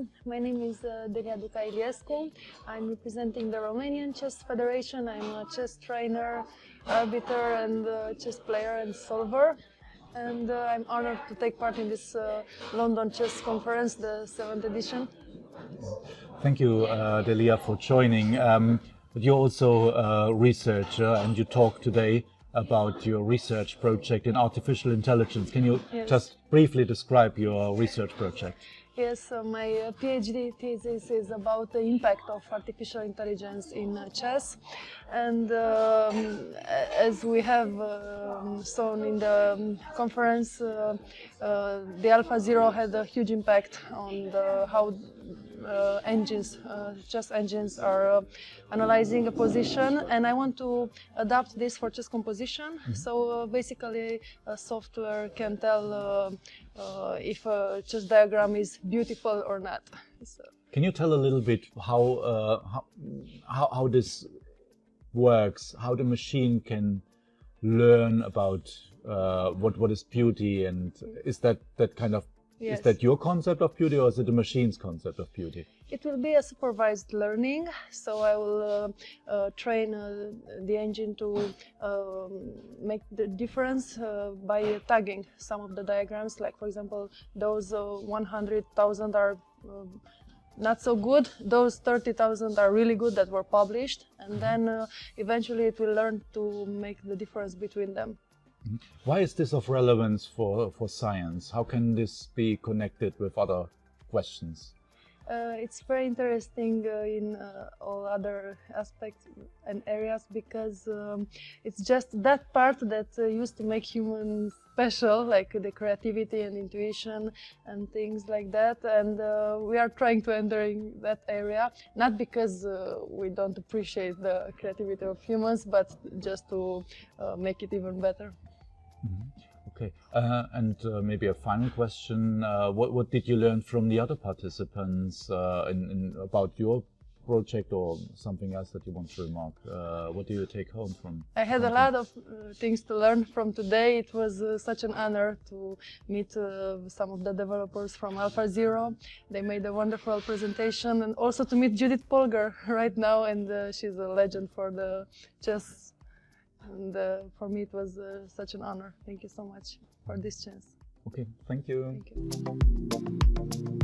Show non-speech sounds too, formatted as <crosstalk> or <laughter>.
Hello, my name is uh, Delia Duca Iliescu. I'm representing the Romanian Chess Federation. I'm a chess trainer, arbiter, and uh, chess player and solver. And uh, I'm honored to take part in this uh, London Chess Conference, the seventh edition. Thank you, uh, Delia, for joining. Um, but you're also a researcher, and you talk today about your research project in artificial intelligence. Can you Yes. just briefly describe your research project? Yes, so my uh, PhD thesis is about the impact of artificial intelligence in uh, chess. And um, as we have um, shown in the um, conference, uh, uh, the Alpha Zero had a huge impact on the, how uh, engines, uh, chess engines are uh, analyzing a position, and I want to adapt this for chess composition. So uh, basically, a software can tell uh, uh, if a chess diagram is beautiful or not. So, Can you tell a little bit how uh, how, how how this works? How the machine can learn about uh, what what is beauty, and is that that kind of is that your concept of beauty, or is it the machine's concept of beauty? It will be a supervised learning, so I will uh, uh, train uh, the engine to um, make the difference uh, by tagging some of the diagrams. Like, for example, those uh, 100,000 are um, not so good, those 30,000 are really good that were published, and then uh, eventually it will learn to make the difference between them. Why is this of relevance for, for science? How can this be connected with other questions? Uh, it's very interesting uh, in uh, all other aspects and areas because um, it's just that part that uh, used to make humans special, like the creativity and intuition and things like that. And uh, we are trying to enter in that area, not because uh, we don't appreciate the creativity of humans, but just to make it even better. Okay, uh, and uh, maybe a final question: uh, what what did you learn from the other participants uh, in, in about your project, or something else that you want to remark? Uh, what do you take home from? I had a lot of uh, things to learn from today. It was uh, such an honor to meet uh, some of the developers from Alpha Zero. They made a wonderful presentation, and also to meet Judith Polgar <laughs> right now, and uh, she's a legend for the chess. And uh, for me, it was uh, such an honor. Thank you so much for this chance. Okay, thank you. Thank you.